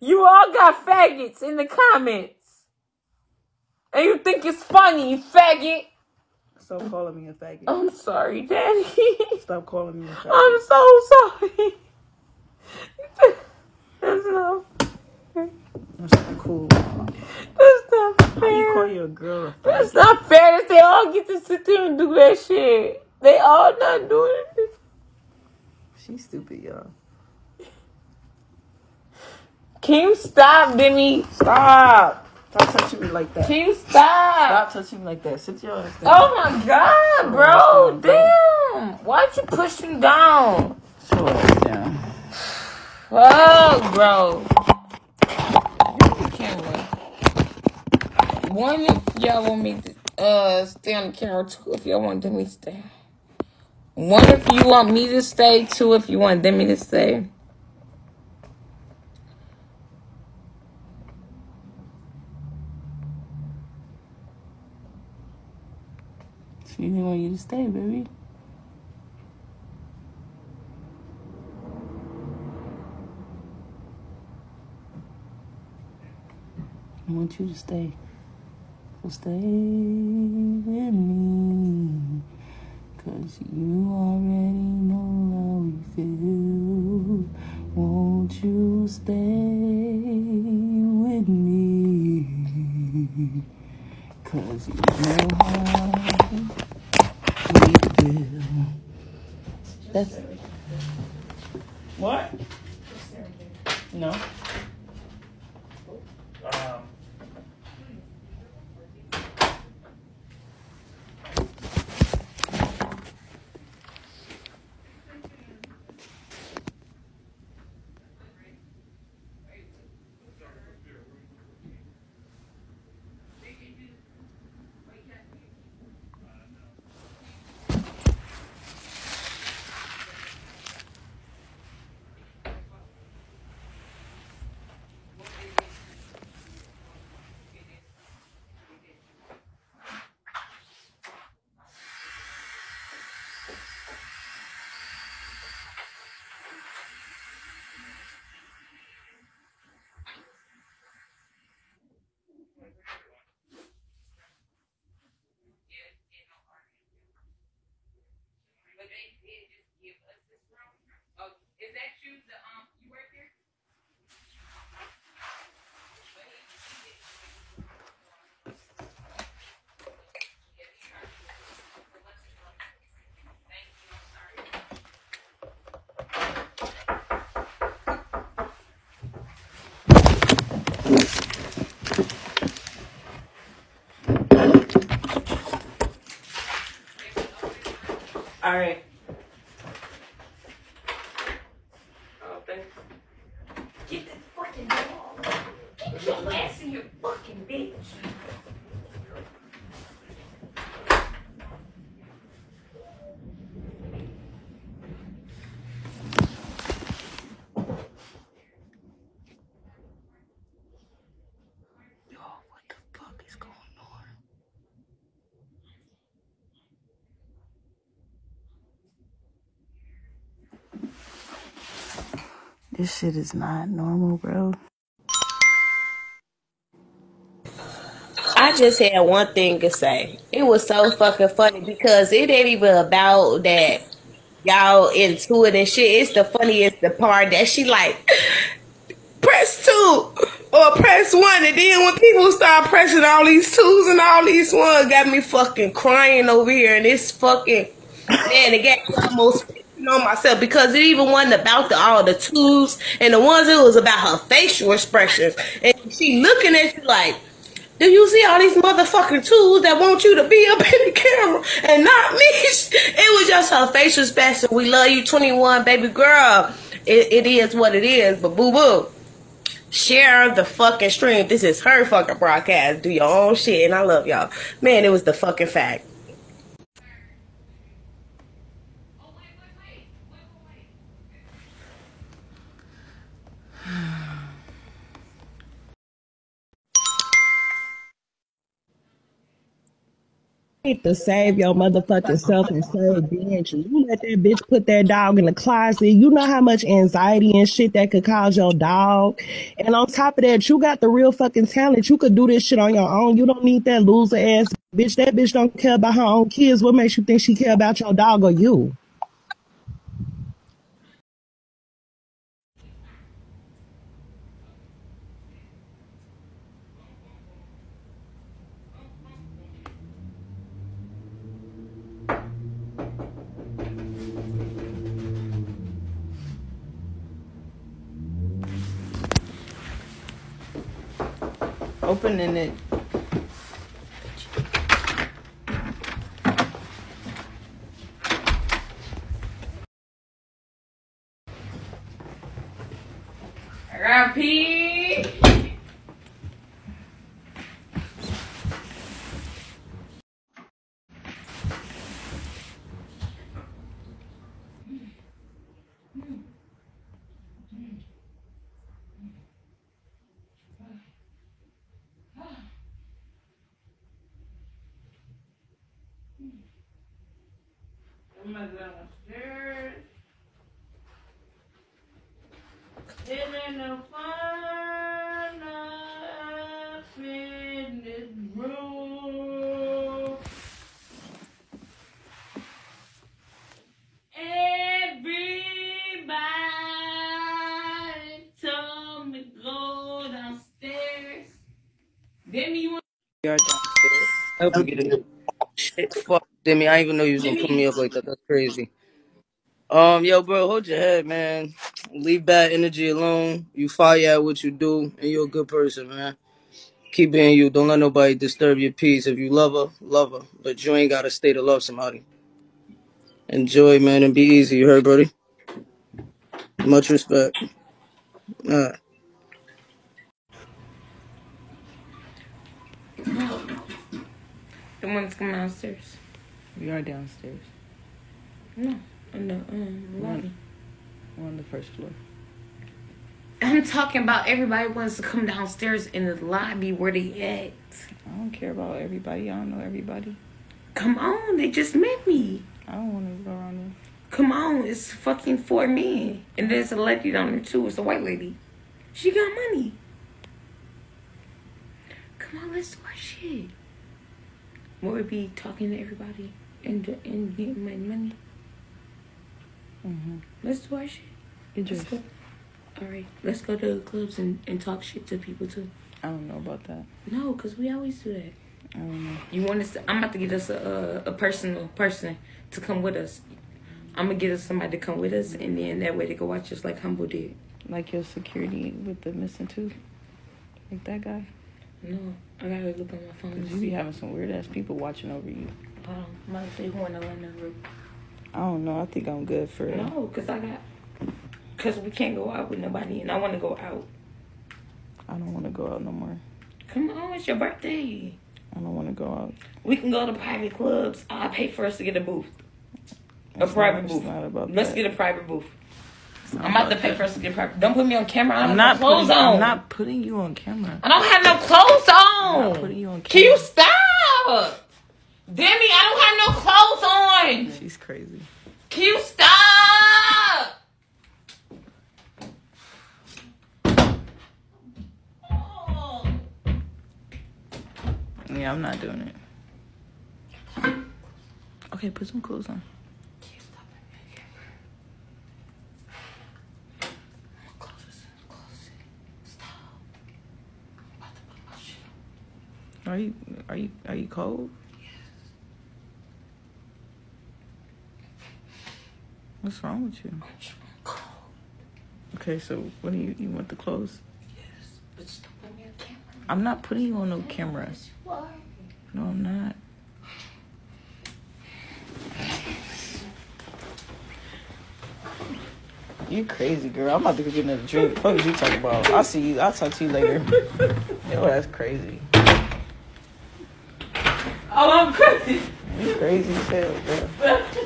You all got faggots in the comments. And you think it's funny, you faggot. Stop calling me a faggot. I'm sorry, Daddy. Stop calling me a faggot. I'm so sorry. That's not, That's not cool. that's not fair. How you call your girl a faggot? That's not fair that they all get to sit there and do that shit. They all not doing it. She's stupid, y'all. Can you stop, Demi? Stop! Stop touching me like that. Can you stop? Stop touching me like that. Sit your ass down. Oh my god, bro. Damn. Why'd you push him down? Sit your ass down. Fuck, bro. The camera. One, if y'all want me to uh stay on the camera. Two, if y'all want Demi to stay. One, if you want me to stay. Two, if you want Demi to stay. She didn't want you to stay, baby. I want you to stay. So stay with me. Cause you already know how we feel. Won't you stay with me? Cause you know how we. That's what? No. Um, All right. Thanks. Get that fucking ball. Get your ass in your fucking bitch. This shit is not normal, bro. I just had one thing to say. It was so fucking funny because it ain't even about that y'all into it and shit. It's the funniest the part that she like press two or press one, and then when people start pressing all these twos and all these ones, got me fucking crying over here, and it's fucking man, it got almost on myself because it even wasn't about the all the twos and the ones. It was about her facial expressions, and she looking at you like. Do you see all these motherfucking tools that want you to be up in the camera and not me? It was just her facial expression. We love you, 21, baby girl. It, it is what it is, but boo boo. Share the fucking stream. This is her fucking broadcast. Do your own shit, and I love y'all. Man, it was the fucking fact. To save your motherfucking self and serve Benji. You let that bitch put that dog in the closet. You know how much anxiety and shit that could cause your dog. And on top of that, you got the real fucking talent. You could do this shit on your own. You don't need that loser ass bitch. That bitch don't care about her own kids. What makes you think she care about your dog or you? Opening it. I got pee. I'm gonna go downstairs. Living the fun up in this room. Everybody told me go downstairs. Demi, you want We are downstairs. I hope we get it. Shit, fuck, Demi. I didn't even know you was gonna put me up like that. That's crazy. Um, yo, bro, hold your head, man. Leave bad energy alone. You fire at what you do, and you're a good person, man. Keep being you. Don't let nobody disturb your peace. If you love her, love her. But you ain't gotta stay to love somebody. Enjoy, man, and be easy. You heard, buddy? Much respect. Alright. the ones come downstairs? We are downstairs. No, in the um, lobby. We're on the first floor. I'm talking about everybody wants to come downstairs in the lobby where they at. I don't care about everybody. I don't know everybody. Come on, they just met me. I don't want to go around there. Come on, it's fucking four men. And there's a lady down there too. It's a white lady. She got money. Come on, let's do our shit. We be talking to everybody and and getting my money? Mm-hmm. Let's do our shit. Get Let's go. All right, let's go to the clubs and, and talk shit to people too. I don't know about that. No, cause we always do that. I don't know. You want us? To, I'm about to get us a, a a personal person to come with us. I'm gonna get us somebody to come with us, and then that way they can watch us like Humble did. Like your security with the missing tooth. Like that guy. No, I gotta look on my phone. You be having some weird ass people watching over you. Hold on, I'm about to say who the London. I don't know. I think I'm good for it. No, cause I got, cause we can't go out with nobody, and I want to go out. I don't want to go out no more. Come on, it's your birthday. I don't want to go out. We can go to private clubs. I'll pay for us to get a booth. A private not, booth. Let's that. get a private booth. I'm about to pay that. for us to get private. Don't put me on camera. I have not no clothes putting, on. I'm not putting you on camera. I don't have no clothes on. I'm not putting you on Can you stop? Demi, I don't have no clothes on. She's crazy. Can you stop? Oh. Yeah, I'm not doing it. Okay, put some clothes on. Can you stop it? Close it. Close it. Stop. I'm about to put my shit on. Are you are you are you cold? What's wrong with you? I'm cold. Okay, so what do you you want the clothes? Yes. But just don't put me on camera. I'm not putting you on no camera. Why? No, I'm not. You crazy girl. I'm about to go get another drink. What was you talking about? I'll see you. I'll talk to you later. Yo, that's crazy. Oh, I'm crazy. You crazy as hell, girl.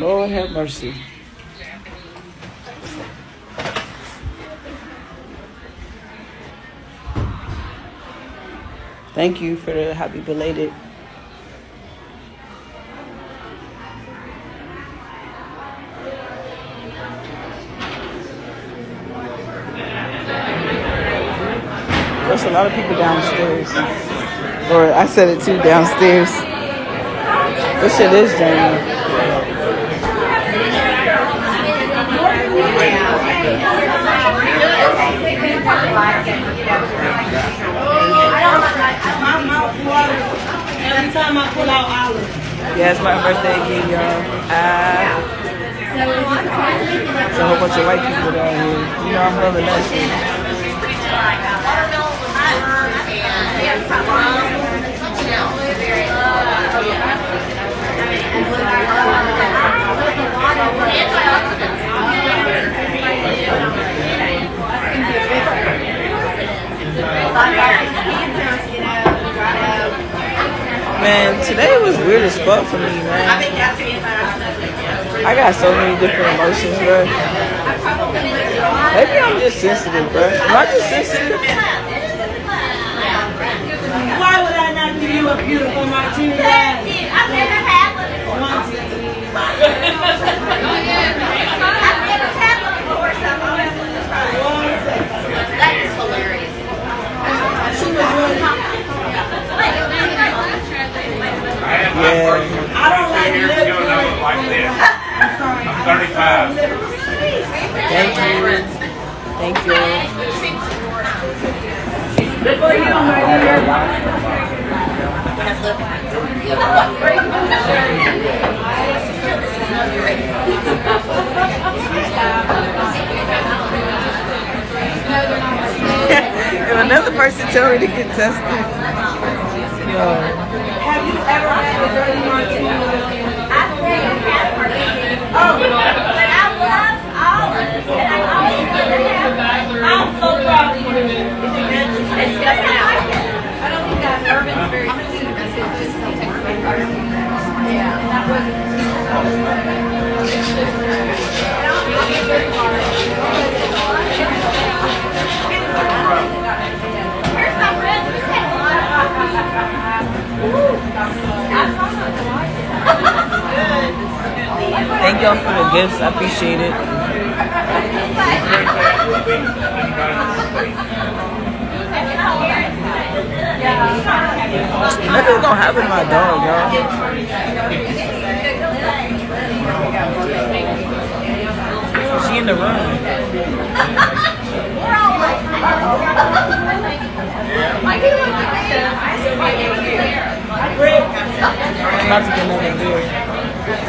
Lord have mercy. Thank you for the happy belated. There's a lot of people downstairs. Or I said it too downstairs. This shit is Olives. Yeah, it's my birthday again, y'all. Ah. There's a whole bunch of white people down here. You know I'm loving that. Man, was weird as fuck for me, man. I got so many different emotions, bro. Maybe I'm just sensitive, bro. Am I just sensitive? Why would I not give you a beautiful martini glass? I've never had one before. I've never had one before, so I'm always going to try. That is hilarious. Yeah. I don't like years lip ago, and I was like this. I'm 35. Thank you. Thank you. if another person tell me to get tested, yo, Have you ever had a dirty martini? I've never had one. Oh, but I love olives, and I always to have. I'm so proud of you. Gifts. I appreciate it. Nothing's gonna happen to my dog, y'all. She in the room. I'm about to get another beer.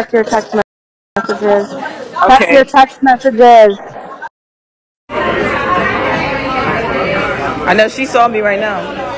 check your text messages. Okay. Check your text messages. I know she saw me right now.